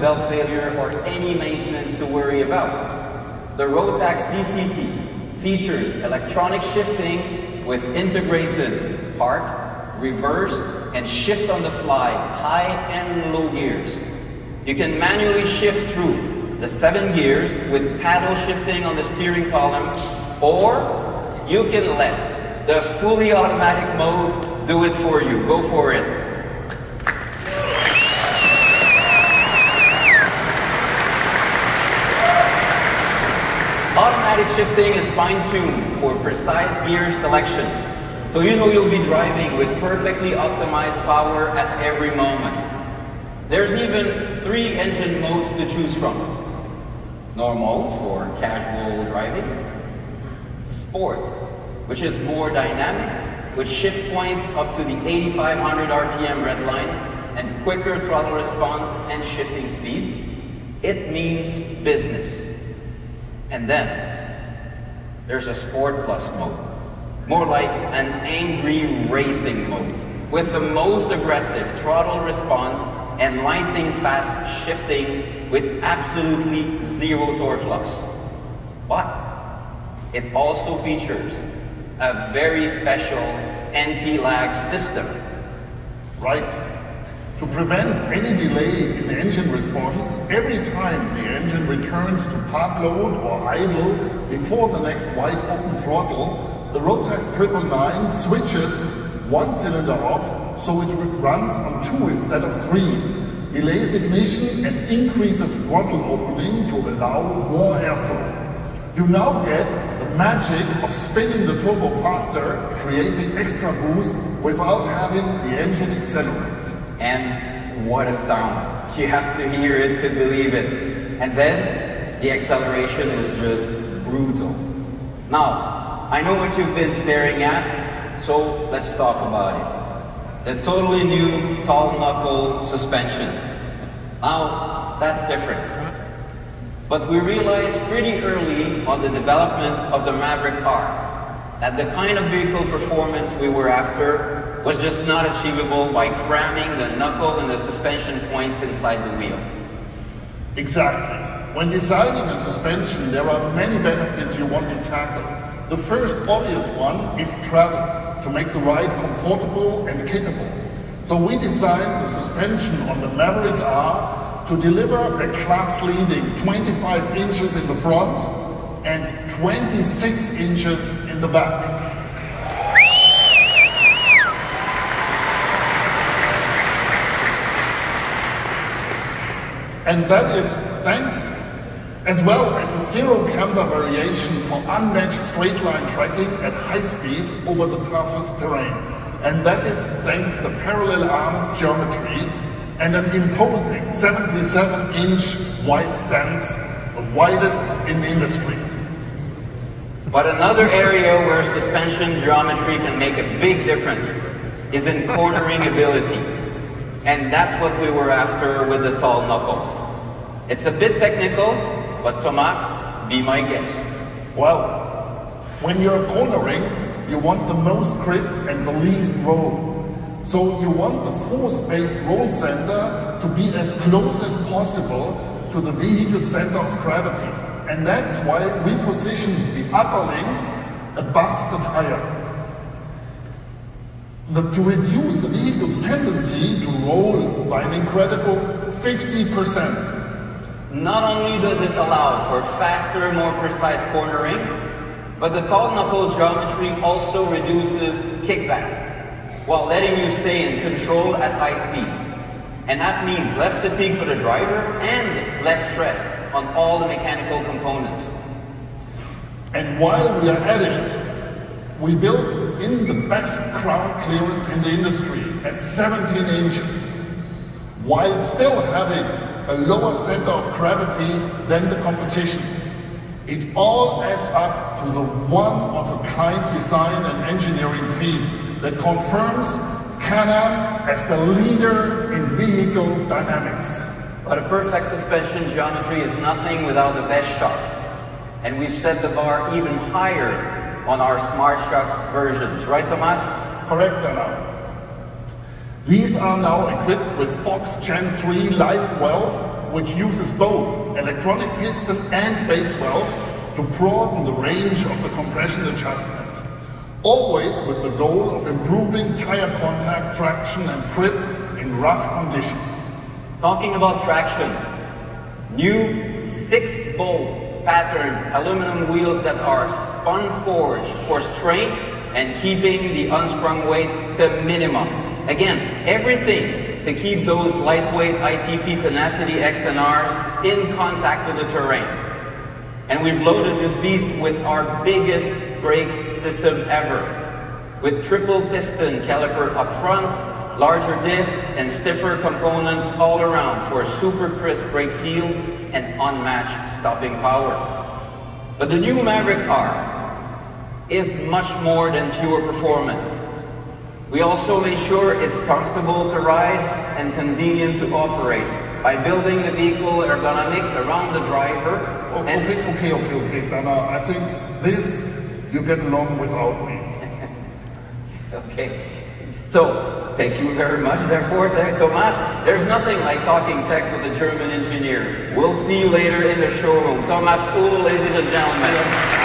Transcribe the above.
belt failure or any maintenance to worry about. The Rotax DCT features electronic shifting with integrated park, reverse, and shift on the fly, high and low gears. You can manually shift through the seven gears with paddle shifting on the steering column, or you can let the fully automatic mode do it for you. Go for it. Shifting is fine-tuned for precise gear selection, so you know you'll be driving with perfectly optimized power at every moment. There's even three engine modes to choose from. Normal for casual driving, Sport, which is more dynamic, with shift points up to the 8500 RPM red line and quicker throttle response and shifting speed. It means business. And then there's a Sport Plus mode, more like an angry racing mode, with the most aggressive throttle response and lightning fast shifting with absolutely zero torque loss. But it also features a very special anti-lag system. Right. To prevent any delay in engine response, every time the engine returns to part load or idle before the next wide open throttle, the Rotax 999 switches one cylinder off so it runs on two instead of three, delays ignition and increases throttle opening to allow more airflow. You now get the magic of spinning the turbo faster, creating extra boost without having the engine accelerate. And what a sound. You have to hear it to believe it. And then the acceleration is just brutal. Now, I know what you've been staring at, so let's talk about it. The totally new tall knuckle suspension. Now, that's different. But we realized pretty early on the development of the Maverick R that the kind of vehicle performance we were after was just not achievable by cramming the knuckle and the suspension points inside the wheel. Exactly. When designing a suspension, there are many benefits you want to tackle. The first obvious one is travel, to make the ride comfortable and capable. So we designed the suspension on the Maverick R to deliver a class-leading 25 inches in the front and 26 inches in the back. And that is thanks as well as a zero camber variation for unmatched straight line tracking at high speed over the toughest terrain. And that is thanks to parallel arm geometry and an imposing 77 inch wide stance, the widest in the industry. But another area where suspension geometry can make a big difference is in cornering ability. And that's what we were after with the tall knuckles. It's a bit technical, but Thomas, be my guest. Well, when you're cornering, you want the most grip and the least roll. So you want the force-based roll center to be as close as possible to the vehicle center of gravity. And that's why we position the upper links above the tire the, to reduce the vehicle's tendency to roll by an incredible 50%. Not only does it allow for faster, more precise cornering, but the tall knuckle geometry also reduces kickback while letting you stay in control at high speed. And that means less fatigue for the driver and less stress on all the mechanical components. And while we are at it, we built in the best ground clearance in the industry at 17 inches, while still having a lower center of gravity than the competition. It all adds up to the one-of-a-kind design and engineering feat that confirms Can-Am as the leader in vehicle dynamics. But a perfect suspension geometry is nothing without the best shocks. And we've set the bar even higher on our Smart Shocks versions, right Thomas? Correct, Anna. These are now equipped with Fox Gen 3 Live Valve which uses both electronic piston and base valves to broaden the range of the compression adjustment. Always with the goal of improving tire contact, traction and grip in rough conditions. Talking about traction, new 6 bolt pattern aluminum wheels that are spun forged for strength and keeping the unsprung weight to minimum. Again, everything to keep those lightweight ITP Tenacity XNRs in contact with the terrain. And we've loaded this beast with our biggest brake system ever. With triple piston caliper up front, larger discs, and stiffer components all around for a super crisp brake feel and unmatched stopping power. But the new Maverick R is much more than pure performance. We also made sure it's comfortable to ride and convenient to operate by building the vehicle ergonomics around the driver. And- okay, okay, okay, okay, Dana. I think this you get along without me. Okay. So, thank you very much, therefore, there, Thomas. There's nothing like talking tech with a German engineer. We'll see you later in the showroom. Thomas Uhl, ladies and gentlemen.